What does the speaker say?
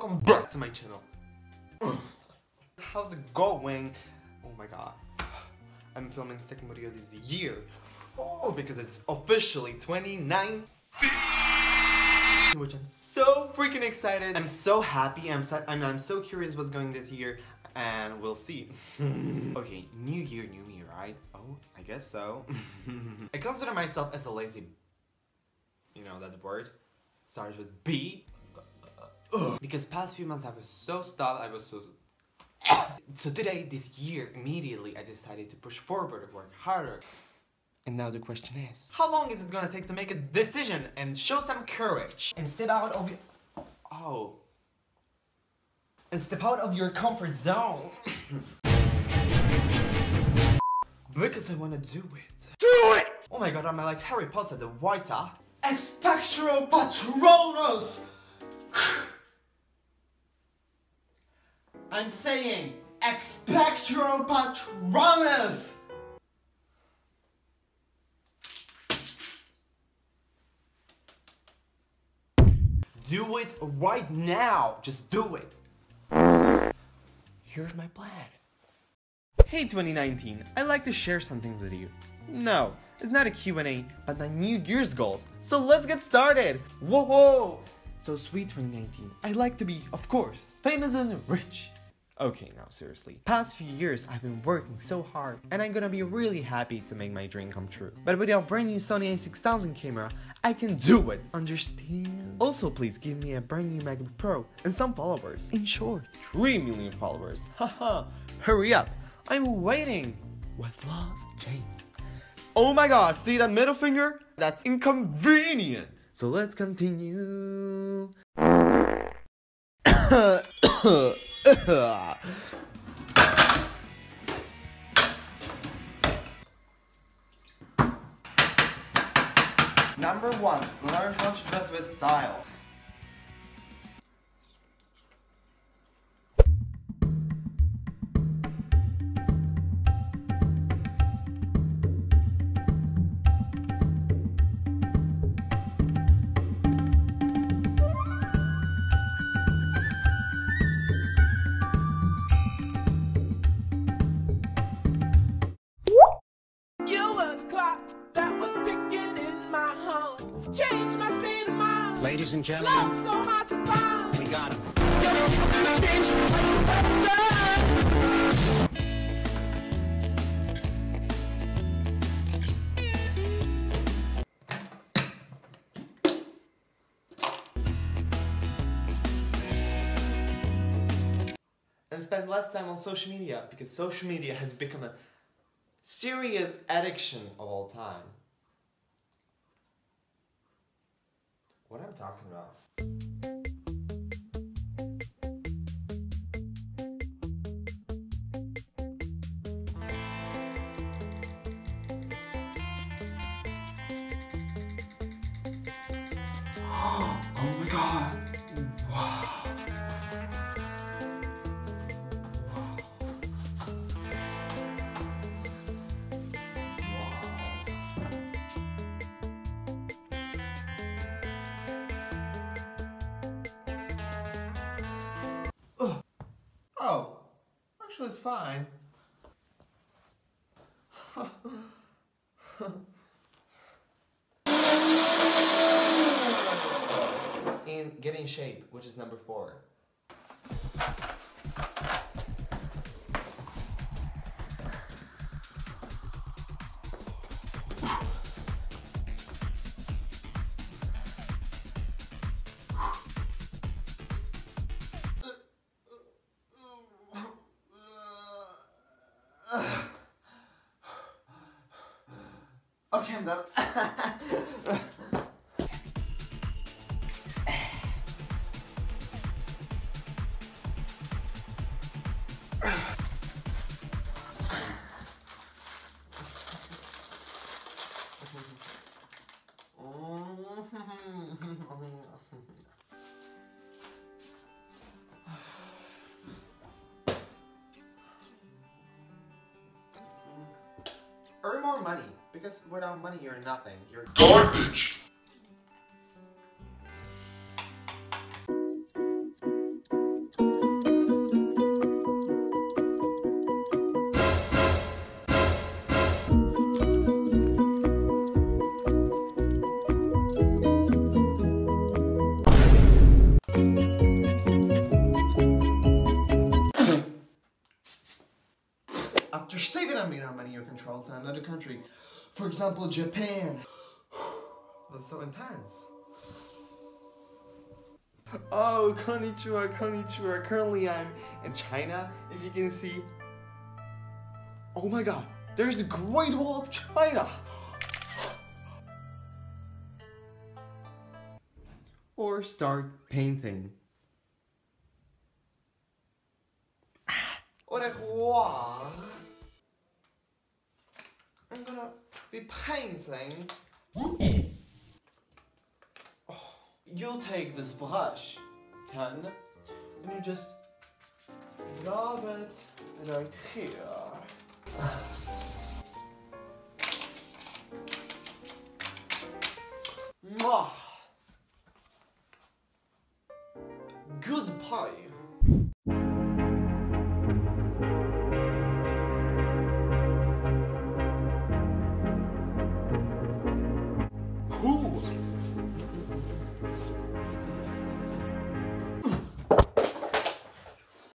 to my channel. How's it going? Oh my god. I'm filming the second video this year. Oh, because it's officially 2019. Which I'm so freaking excited. I'm so happy. I'm so, I'm, I'm so curious what's going this year. And we'll see. okay, new year, new me, right? Oh, I guess so. I consider myself as a lazy... You know that word? Starts with B. Because past few months I was so stuck, I was so... so today, this year, immediately I decided to push forward and work harder. And now the question is, how long is it gonna take to make a decision and show some courage and step out of your... Oh. And step out of your comfort zone. because I wanna do it. Do it! Oh my god, am I like Harry Potter the Whiter? Expectro Patronus! I'm saying, expect Expectro Patronus! Do it right now. Just do it. Here's my plan. Hey 2019, I'd like to share something with you. No, it's not a Q&A, but my New Year's goals. So let's get started. Whoa, whoa. So sweet 2019, I'd like to be, of course, famous and rich. Okay, now seriously. Past few years, I've been working so hard, and I'm gonna be really happy to make my dream come true. But with our brand new Sony a6000 camera, I can do it, understand? Also, please give me a brand new MacBook Pro and some followers. In short, 3 million followers. Haha, hurry up, I'm waiting. With love, James. Oh my god, see that middle finger? That's inconvenient. So let's continue. Number one, learn how to dress with style. Ladies and gentlemen, we got him. And spend less time on social media because social media has become a serious addiction of all time. What I'm talking about. oh my god. Actually it's fine. in shape, which is number four. Okay, I'm done. Earn more money, because without money you're nothing. You're Garbage! After saving a bit of money or control to another country. For example, Japan. That's so intense. Oh, konnichiwa, konnichiwa. Currently, I'm in China, as you can see. Oh my god, there's the Great Wall of China! Or start painting. Au revoir. I'm be painting. Oh, you'll take this brush, Tan, and you just rub it right here. Mwah. Good pie.